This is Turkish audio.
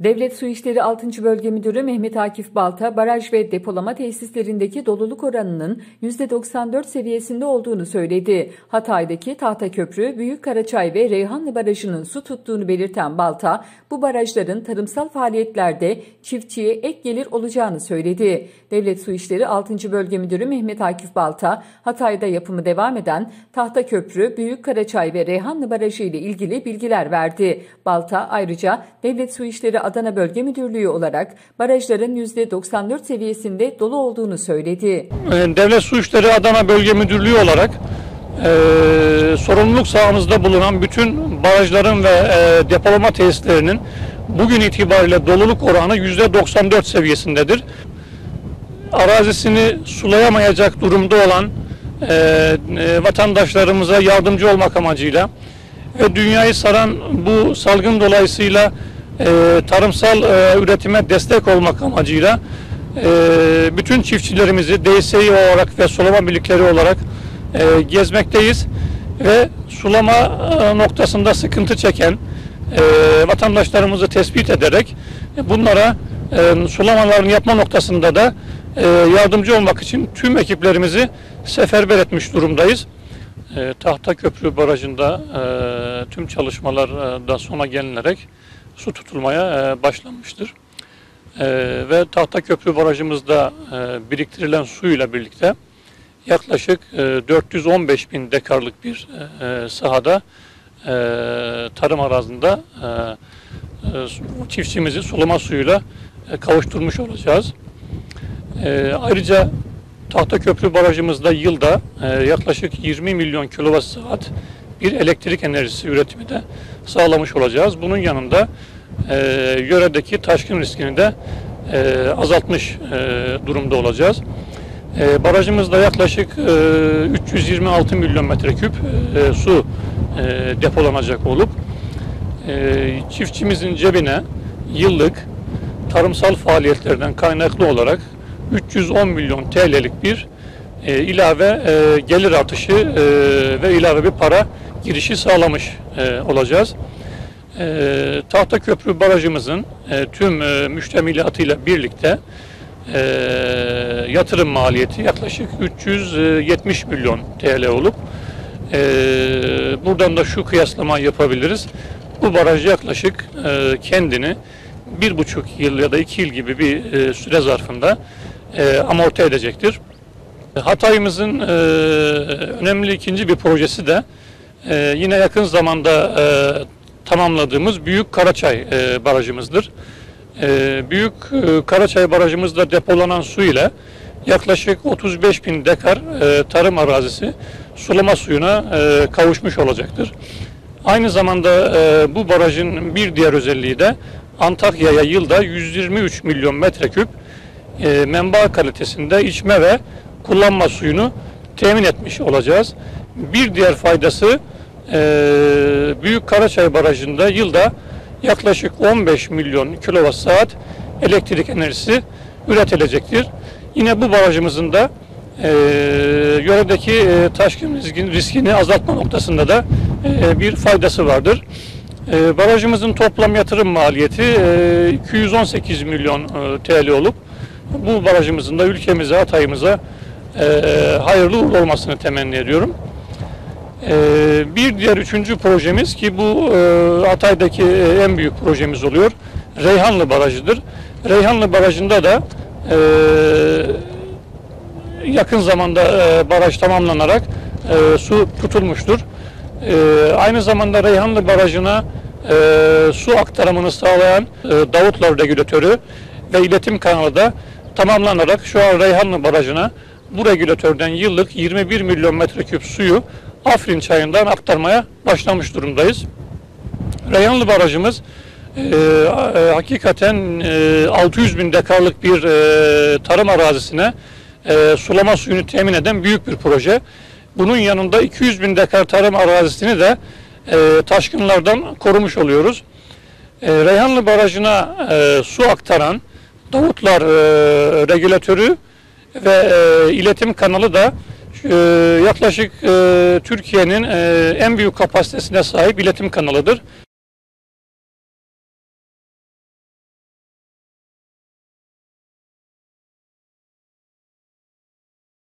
Devlet Su İşleri 6. Bölge Müdürü Mehmet Akif Balta, baraj ve depolama tesislerindeki doluluk oranının %94 seviyesinde olduğunu söyledi. Hatay'daki Tahta Köprü, Büyük Karaçay ve Reyhanlı Barajı'nın su tuttuğunu belirten Balta, bu barajların tarımsal faaliyetlerde çiftçiye ek gelir olacağını söyledi. Devlet Su İşleri 6. Bölge Müdürü Mehmet Akif Balta, Hatay'da yapımı devam eden Tahta Köprü, Büyük Karaçay ve Reyhanlı Barajı ile ilgili bilgiler verdi. Balta ayrıca Devlet Su İşleri Adana Bölge Müdürlüğü olarak barajların %94 seviyesinde dolu olduğunu söyledi. Ee, Devlet Su İşleri Adana Bölge Müdürlüğü olarak e, sorumluluk sahamızda bulunan bütün barajların ve e, depolama tesislerinin bugün itibariyle doluluk oranı %94 seviyesindedir. Arazisini sulayamayacak durumda olan e, e, vatandaşlarımıza yardımcı olmak amacıyla ve dünyayı saran bu salgın dolayısıyla e, tarımsal e, üretime destek olmak amacıyla e, bütün çiftçilerimizi DSİ olarak ve sulama birlikleri olarak e, gezmekteyiz ve sulama e, noktasında sıkıntı çeken e, vatandaşlarımızı tespit ederek e, bunlara e, sulamalarını yapma noktasında da e, yardımcı olmak için tüm ekiplerimizi seferber etmiş durumdayız. E, Tahta Köprü Barajı'nda e, tüm çalışmalar e, da sona gelinerek su tutulmaya e, başlanmıştır. E, ve Tahta Köprü Barajımızda e, biriktirilen suyla birlikte yaklaşık e, 415 bin dekarlık bir sahada tarım arazında çiftçimizi sulama suyuyla kavuşturmuş olacağız. Ayrıca Tahta Köprü Barajımızda yılda yaklaşık 20 milyon kilowatt saat bir elektrik enerjisi üretimi de sağlamış olacağız. Bunun yanında e, yöredeki taşkın riskini de e, azaltmış e, durumda olacağız. E, barajımızda yaklaşık e, 326 milyon metreküp e, su e, depolanacak olup e, çiftçimizin cebine yıllık tarımsal faaliyetlerden kaynaklı olarak 310 milyon TL'lik bir e, ilave e, gelir artışı e, ve ilave bir para girişi sağlamış e, olacağız. E, Tahta Köprü Barajımızın e, tüm e, müştemilatıyla birlikte e, yatırım maliyeti yaklaşık 370 milyon TL olup e, buradan da şu kıyaslama yapabiliriz. Bu baraj yaklaşık e, kendini bir buçuk yıl ya da iki yıl gibi bir e, süre zarfında e, amorti edecektir. Hatay'ımızın e, önemli ikinci bir projesi de e, yine yakın zamanda e, tamamladığımız Büyük Karaçay e, barajımızdır. E, Büyük e, Karaçay barajımızda depolanan su ile yaklaşık 35 bin dekar e, tarım arazisi sulama suyuna e, kavuşmuş olacaktır. Aynı zamanda e, bu barajın bir diğer özelliği de Antakya'ya yılda 123 milyon metreküp e, menba kalitesinde içme ve kullanma suyunu temin etmiş olacağız. Bir diğer faydası e, Büyük Karaçay Barajı'nda yılda yaklaşık 15 milyon kilowatt saat elektrik enerjisi üretilecektir. Yine bu barajımızın da e, yöredeki e, taşkın riskini azaltma noktasında da e, bir faydası vardır. E, barajımızın toplam yatırım maliyeti e, 218 milyon e, TL olup bu barajımızın da ülkemize, Hatay'ımıza e, hayırlı uğurlu olmasını temenni ediyorum. E, bir diğer üçüncü projemiz ki bu e, Hatay'daki e, en büyük projemiz oluyor. Reyhanlı Barajı'dır. Reyhanlı Barajı'nda da e, yakın zamanda baraj tamamlanarak su tutulmuştur. Aynı zamanda Reyhanlı Barajı'na su aktarımını sağlayan Davutlar regülatörü ve iletim kanalı da tamamlanarak şu an Reyhanlı Barajı'na bu regülatörden yıllık 21 milyon metreküp suyu Afrin çayından aktarmaya başlamış durumdayız. Reyhanlı Barajımız e, e, hakikaten e, 600 bin dekarlık bir e, tarım arazisine e, sulama suyunu temin eden büyük bir proje. Bunun yanında 200 bin dekar tarım arazisini de e, taşkınlardan korumuş oluyoruz. E, Reyhanlı Barajı'na e, su aktaran Davutlar e, regülatörü ve e, iletim kanalı da yaklaşık e, Türkiye'nin e, en büyük kapasitesine sahip iletim kanalıdır.